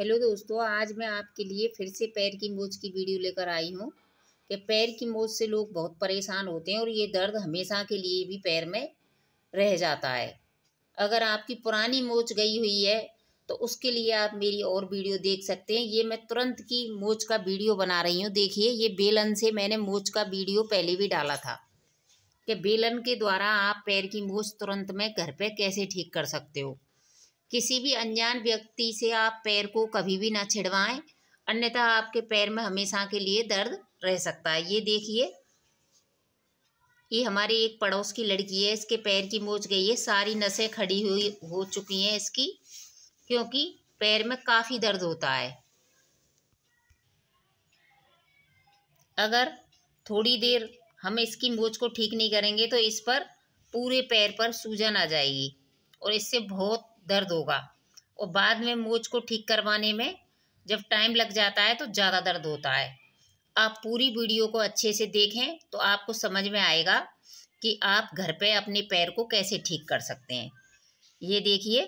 Hello दोस्तों, आज मैं आपके लिए फिर से पैर की मोच की वीडियो लेकर आई हूँ कि पैर की मोच से लोग बहुत परेशान होते हैं और ये दर्द हमेशा के लिए भी पैर में रह जाता है। अगर आपकी पुरानी मोच गई हुई है तो उसके लिए आप मेरी और वीडियो देख सकते हैं। ये मैं तुरंत की मोच का वीडियो बना रही हूँ। देखिए, ये बेलन से मैंने मोच का वीडियो पहले भी डाला था कि बेलन के द्वारा आप पैर की मोच तुरंत में घर पे कैसे ठीक कर सकते हो। किसी भी अनजान व्यक्ति से आप पैर को कभी भी ना छिड़वाएँ, अन्यथा आपके पैर में हमेशा के लिए दर्द रह सकता है। ये देखिए, ये हमारी एक पड़ोस की लड़की है, इसके पैर की मोच गई है, सारी नसें खड़ी हुई, हो चुकी हैं इसकी, क्योंकि पैर में काफ़ी दर्द होता है। अगर थोड़ी देर हम इसकी मोच को ठीक नहीं करेंगे तो इस पर पूरे पैर पर सूजन आ जाएगी, और इससे बहुत दर्द होगा। और बाद में मोच को ठीक करवाने में जब टाइम लग जाता है तो ज़्यादा दर्द होता है। आप पूरी वीडियो को अच्छे से देखें तो आपको समझ में आएगा कि आप घर पे अपने पैर को कैसे ठीक कर सकते हैं। ये देखिए,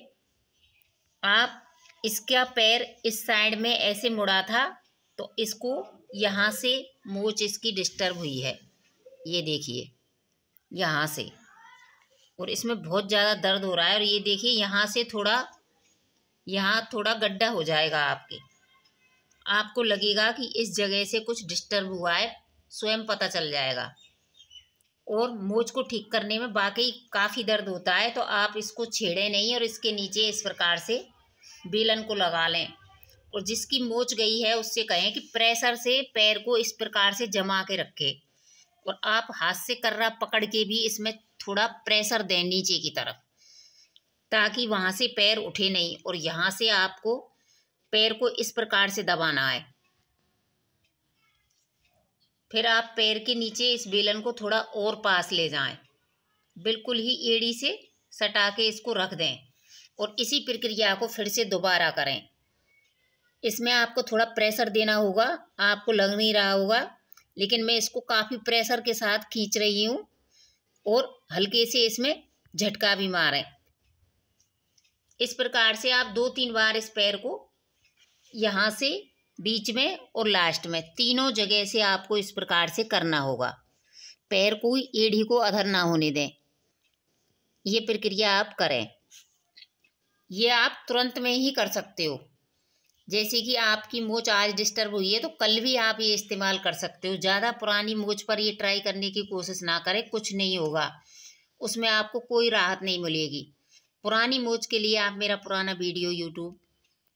आप इसका पैर इस साइड में ऐसे मुड़ा था तो इसको यहाँ से मोच इसकी डिस्टर्ब हुई है। ये देखिए, यहाँ से। और इसमें बहुत ज़्यादा दर्द हो रहा है और ये देखिए, यहाँ से थोड़ा, यहाँ थोड़ा गड्ढा हो जाएगा आपके। आपको लगेगा कि इस जगह से कुछ डिस्टर्ब हुआ है, स्वयं पता चल जाएगा। और मोच को ठीक करने में बाकी काफ़ी दर्द होता है तो आप इसको छेड़ें नहीं और इसके नीचे इस प्रकार से बेलन को लगा लें। और जिसकी मोच गई है, उससे कहें कि प्रेशर से पैर को इस प्रकार से जमा के रखें। और आप हाथ से कर्रा पकड़ के भी इसमें थोड़ा प्रेशर दें नीचे की तरफ़, ताकि वहाँ से पैर उठे नहीं और यहाँ से आपको पैर को इस प्रकार से दबाना है फिर आप पैर के नीचे इस बेलन को थोड़ा और पास ले जाएँ। बिल्कुल ही एड़ी से सटा के इसको रख दें और इसी प्रक्रिया को फिर से दोबारा करें। इसमें आपको थोड़ा प्रेशर देना होगा, आपको लग नहीं रहा होगा लेकिन मैं इसको काफ़ी प्रेशर के साथ खींच रही हूँ और हल्के से इसमें झटका भी मारें। इस प्रकार से आप दो तीन बार इस पैर को यहाँ से बीच में और लास्ट में तीनों जगह से आपको इस प्रकार से करना होगा। पैर को एड़ी को अधर ना होने दें। ये प्रक्रिया आप करें। ये आप तुरंत में ही कर सकते हो। जैसे कि आपकी मोच आज डिस्टर्ब हुई है तो कल भी आप ये इस्तेमाल कर सकते हो। ज़्यादा पुरानी मोच पर ये ट्राई करने की कोशिश ना करें, कुछ नहीं होगा। उसमें आपको कोई राहत नहीं मिलेगी। पुरानी मोच के लिए आप मेरा पुराना वीडियो यूट्यूब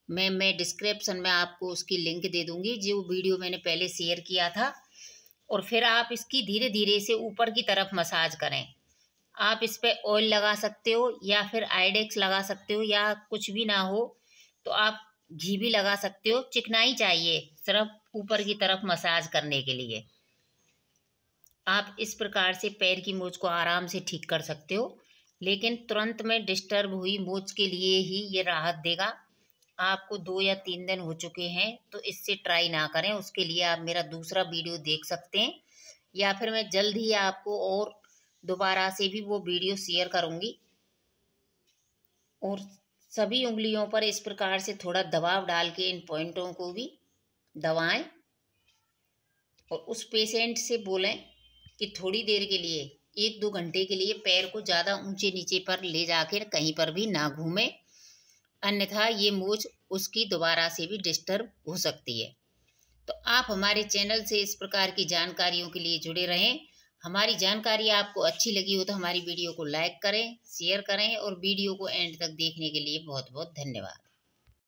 में, मैं डिस्क्रिप्सन में आपको उसकी लिंक दे दूँगी, जो वीडियो मैंने पहले शेयर किया था। और फिर आप इसकी धीरे धीरे से ऊपर की तरफ़ मसाज करें। आप इस पर ऑयल लगा सकते हो, या फिर आइडेक्स लगा सकते हो, या कुछ भी ना हो तो आप घी भी लगा सकते हो। चिकनाई चाहिए सिर्फ़ ऊपर की तरफ़ मसाज करने के लिए। आप इस प्रकार से पैर की मोच को आराम से ठीक कर सकते हो। लेकिन तुरंत में डिस्टर्ब हुई मोच के लिए ही ये राहत देगा। आपको दो या तीन दिन हो चुके हैं तो इससे ट्राई ना करें। उसके लिए आप मेरा दूसरा वीडियो देख सकते हैं। या फिर मैं जल्द ही आपको और दोबारा से भी वो वीडियो शेयर करूँगी। और सभी उंगलियों पर इस प्रकार से थोड़ा दबाव डाल के इन पॉइंटों को भी दबाएँ और उस पेशेंट से बोलें कि थोड़ी देर के लिए, एक दो घंटे के लिए पैर को ज़्यादा ऊँचे नीचे पर ले जाकर कहीं पर भी ना घूमें। अन्यथा ये मोच उसकी दोबारा से भी डिस्टर्ब हो सकती है। तो आप हमारे चैनल से इस प्रकार की जानकारियों के लिए जुड़े रहें। हमारी जानकारी आपको अच्छी लगी हो तो हमारी वीडियो को लाइक करें, शेयर करें और वीडियो को एंड तक देखने के लिए बहुत बहुत धन्यवाद।